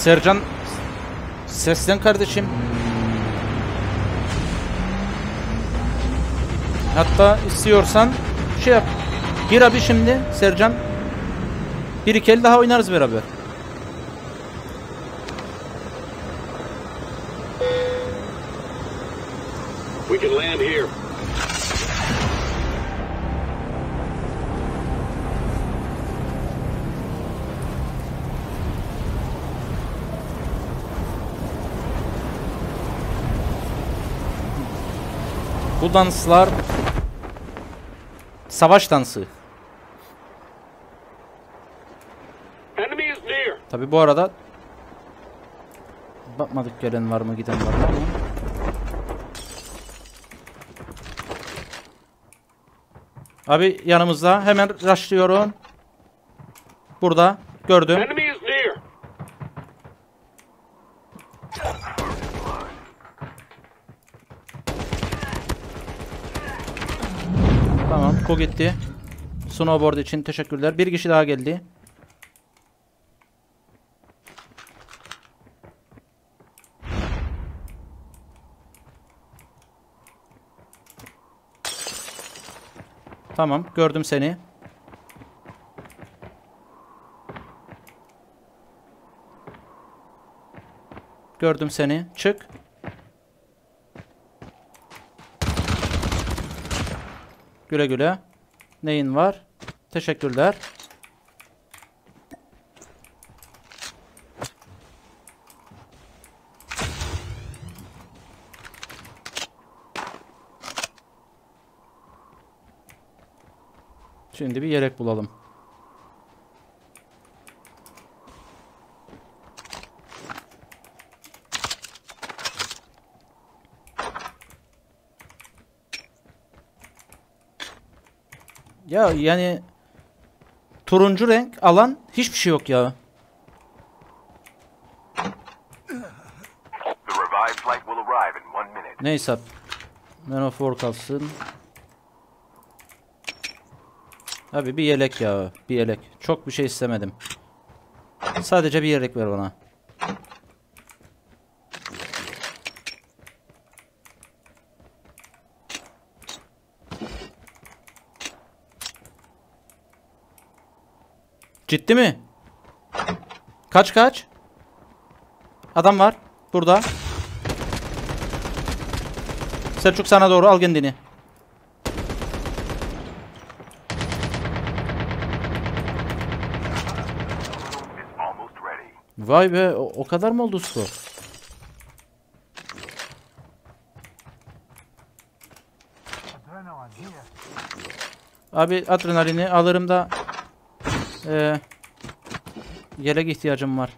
Sercan seslen kardeşim. Hatta istiyorsan şey yap. Gir abi şimdi Sercan. Bir iki el daha oynarız beraber. Bu danslar savaş dansı. Tabi bu arada bakmadık gelen var mı giden var mı Abi yanımızda hemen rushlıyorum. Burada gördüm. Tamam ko gitti. Snowboard için teşekkürler. Bir kişi daha geldi. Tamam gördüm seni. Gördüm seni. Çık. Güle güle. Neyin var? Teşekkürler. Şimdi bir yelek bulalım. Ya yani turuncu renk alan hiçbir şey yok ya. The revived flight will arrive in one minute. Neyse. Menofor kalsın. Abi bir yelek ya. Bir yelek. Çok bir şey istemedim. Sadece bir yelek ver bana. Ciddi mi? Kaç kaç? Adam var. Burada. Selçuk sana doğru al kendini. Vay be o, o kadar mı oldu skor? Abi adrenalini alırım da eee yelek ihtiyacım var.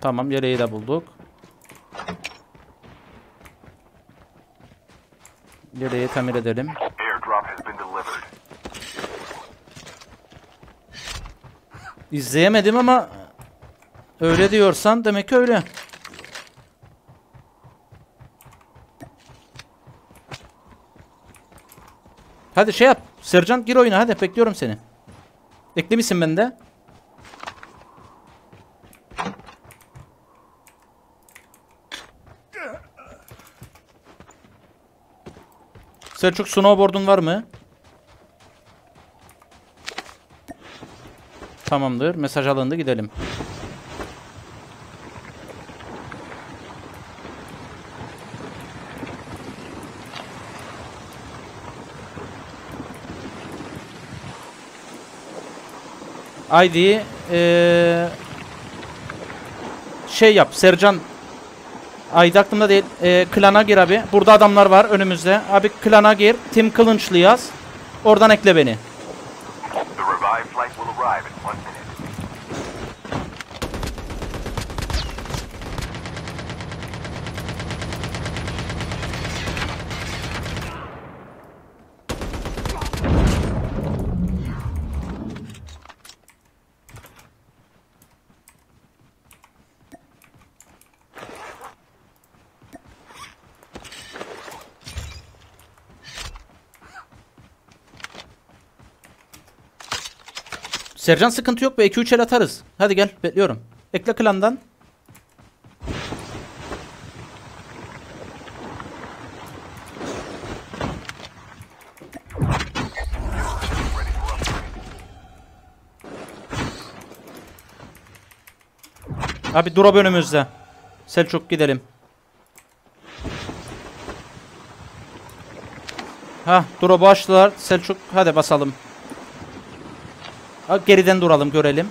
Tamam yeleği de bulduk. Yeleği tamir edelim. İzleyemedim ama öyle diyorsan demek ki öyle. Hadi şey yap. Sercan gir oyuna hadi bekliyorum seni. Eklemişsin beni de. Selçuk snowboard'un var mı? Tamamdır. Mesaj alındı. Gidelim. ID eee şey yap Sercan ID aklımda değil. Eee klana gir abi. Burada adamlar var önümüzde. Abi klana gir. Tim Kılınçlı yaz. Oradan ekle beni. Sercan sıkıntı yok be 2-3 el atarız. Hadi gel bekliyorum. Ekle klandan. Abi drop önümüzde. Selçuk gidelim. Ha drop'u açtılar. Selçuk hadi basalım. Geriden duralım görelim.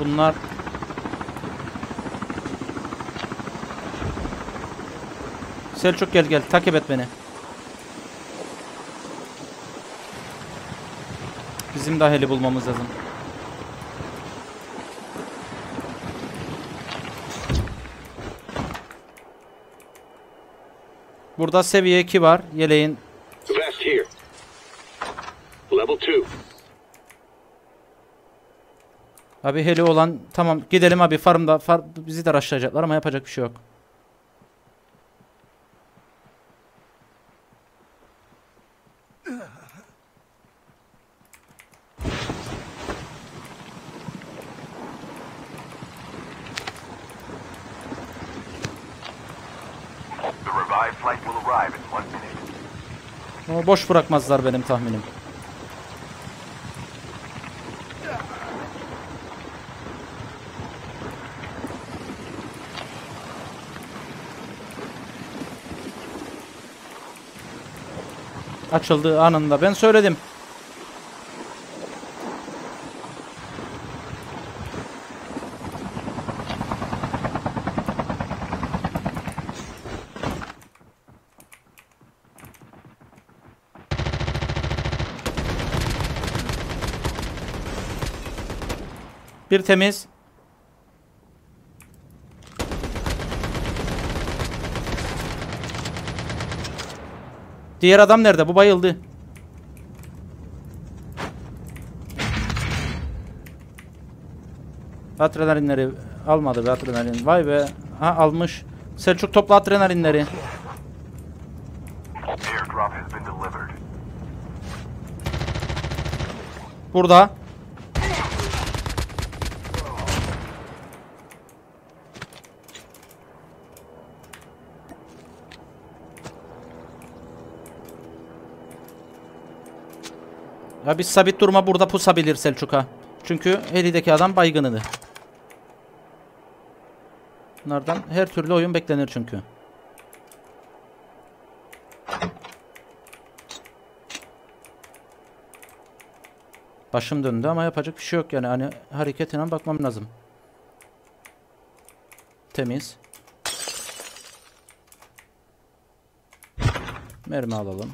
Bunlar Selçuk gel gel takip et beni. Bizim daha heli bulmamız lazım. Burada seviye 2 var. Yeleğin Vest here. Level 2. Abi heli olan tamam gidelim abi farmda far, bizi de raşlayacaklar ama yapacak bir şey yok. The revived flight will arrive in one minute. Boş bırakmazlar benim tahminim. Açıldığı anında ben söyledim. Bir temiz. Diğer adam nerede? Bu bayıldı. Adrenalinleri almadı be adrenalin. Vay be. Ha almış. Selçuk topla adrenalinleri. Burada. Ya biz sabit durma burada pusabilir Selçuk'a. Çünkü helideki adam baygınıdı. Bunlardan her türlü oyun beklenir çünkü. Başım döndü ama yapacak bir şey yok yani hani hareketine bakmam lazım. Temiz. Mermi alalım.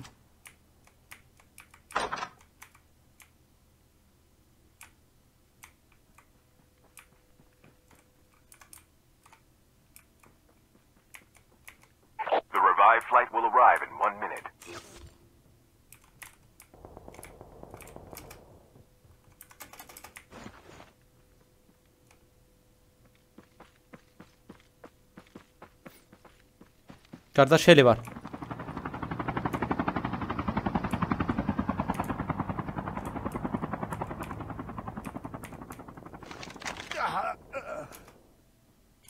Revived flight will arrive in one minute. Kardeş heli var.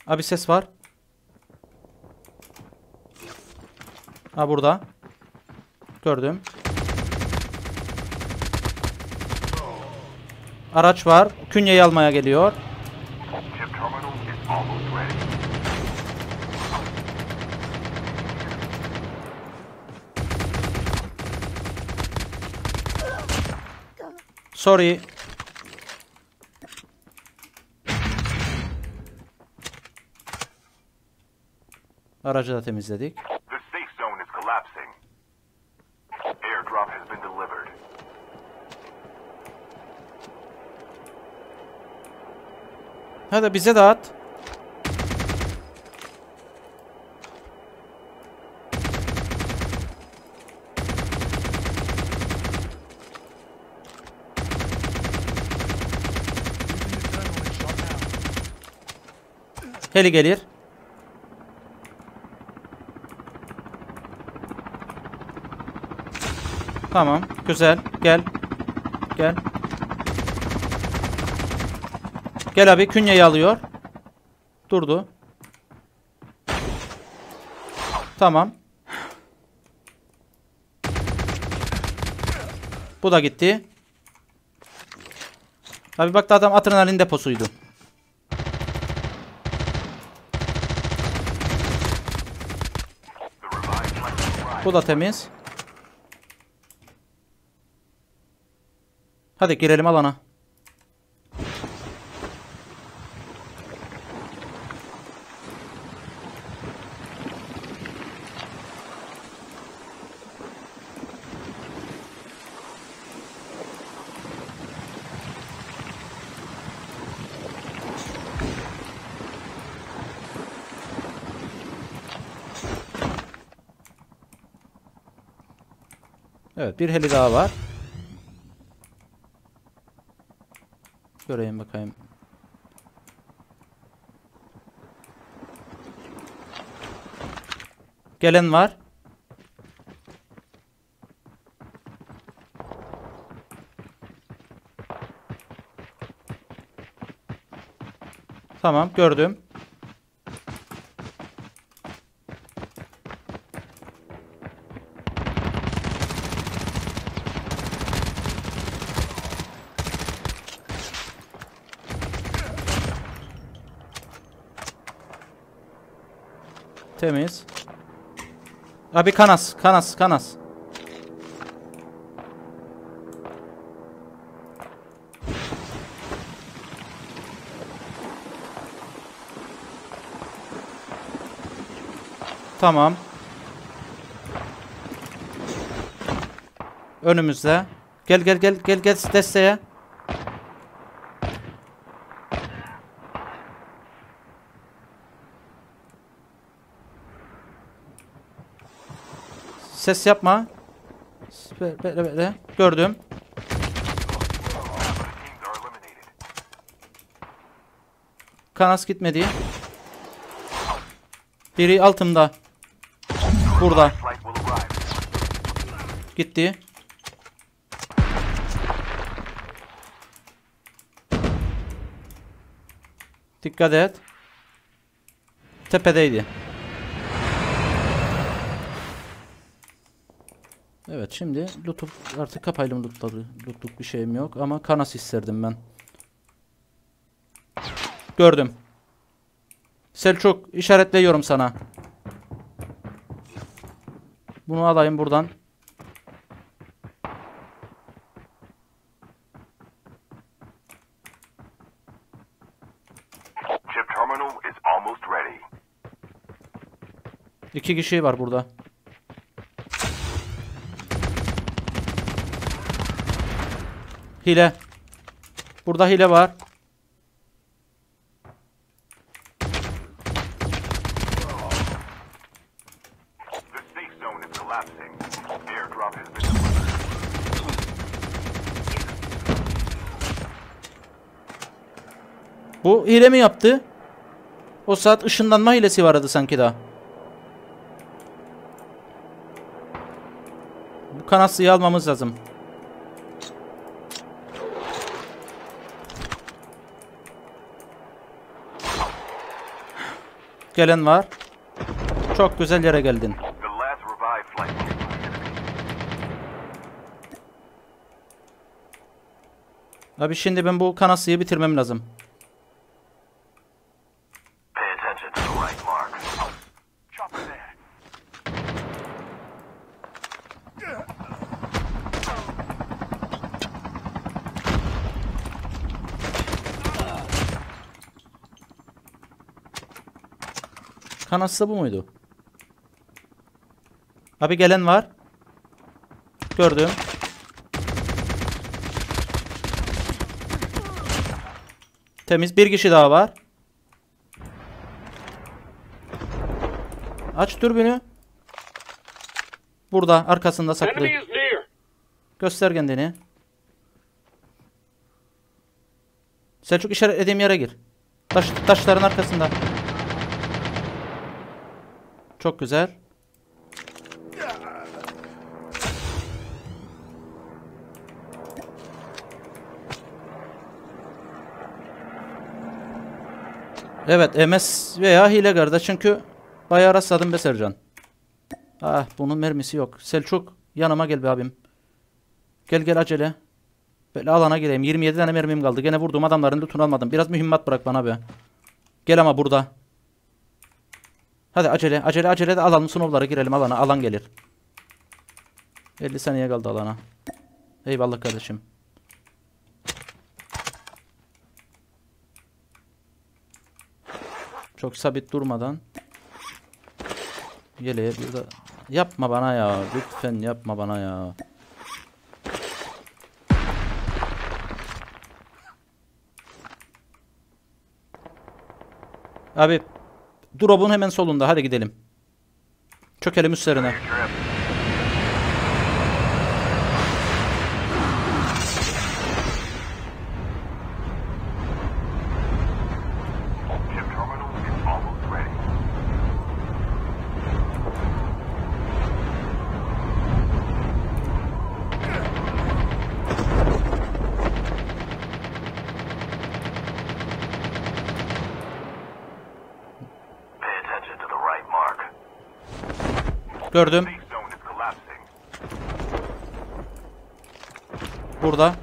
Abi ses var. Ha burada. Gördüm. Araç var. Künyeyi almaya geliyor. Sorry. Aracı da temizledik. Hadi bize dağıt. Heli gelir. Tamam. Güzel. Gel. Gel. Gel abi künyeyi alıyor. Durdu. Tamam. Bu da gitti. Abi bak da adam adrenalin deposuydu. Bu da temiz. Hadi girelim alana. Bir heli daha var. Göreyim bakayım. Gelen var. Tamam gördüm. Temiz. Abi kanas, kanas, kanas. Tamam. Önümüzde. Gel gel gel gel gel desteğe. Ses yapma. Be- Bekle bekle. Gördüm. Kanas gitmedi. Biri altımda. Burada. Gitti. Dikkat et. Tepedeydi. Evet şimdi lootup artık kapaylı mı lootladı? Lootluk bir şeyim yok ama kanas isterdim ben. Gördüm. Selçuk işaretliyorum sana. Bunu alayım buradan. İki kişi var burada. Hile. Burada hile var. Bu hile mi yaptı? O saat ışınlanma hilesi vardı sanki daha. Bu kanaslıyı almamız lazım. Gelen var. Çok güzel yere geldin. Abi şimdi ben bu kanaslıyı bitirmem lazım. Kanaslı bu muydu? Abi gelen var. Gördüm. Temiz bir kişi daha var. Aç dürbünü. Burada arkasında saklı. Göster kendini. Selçuk işaretlediğim yere gir. Taş, taşların arkasında. Çok güzel. Evet MS veya hile garda çünkü bayağı rastladım be Sercan. Ah bunun mermisi yok. Selçuk yanıma gel be abim. Gel gel acele. Böyle alana gireyim. 27 tane mermim kaldı. Gene vurduğum adamların lootunu almadım. Biraz mühimmat bırak bana be. Gel ama burada. Hadi acele acele acele de alalım sınavlara girelim alana. Alan gelir. 50 saniye kaldı alana. Eyvallah kardeşim. Çok sabit durmadan. Yeleğe bir de... Yapma bana ya. Lütfen yapma bana ya. Abi drop'un hemen solunda. Hadi gidelim. Çökelim üstlerine. Gördüm. Burada.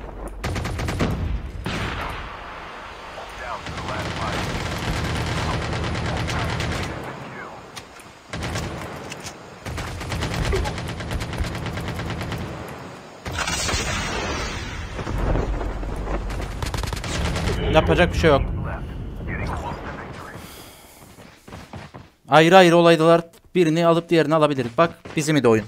Yapacak bir şey yok. Ayrı ayrı olaydılar. Birini alıp diğerini alabiliriz. Bak bizim de oyun.